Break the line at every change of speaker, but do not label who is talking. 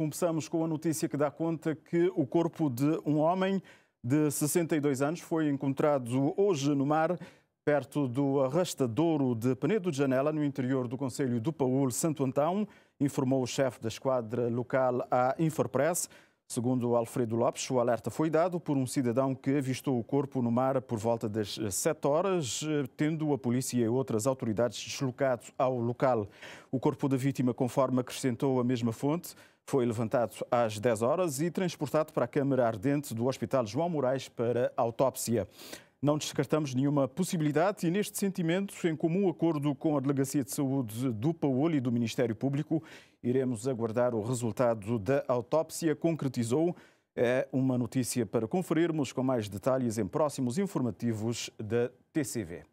Começamos com a notícia que dá conta que o corpo de um homem de 62 anos foi encontrado hoje no mar, perto do arrastadouro de Penedo de Janela, no interior do Conselho do Paúl, Santo Antão, informou o chefe da esquadra local à Infopress. Segundo Alfredo Lopes, o alerta foi dado por um cidadão que avistou o corpo no mar por volta das 7 horas, tendo a polícia e outras autoridades deslocado ao local. O corpo da vítima, conforme acrescentou a mesma fonte, foi levantado às 10 horas e transportado para a Câmara Ardente do Hospital João Moraes para autópsia. Não descartamos nenhuma possibilidade e, neste sentimento, em comum acordo com a Delegacia de Saúde do Paolo e do Ministério Público, iremos aguardar o resultado da autópsia, concretizou. É uma notícia para conferirmos com mais detalhes em próximos informativos da TCV.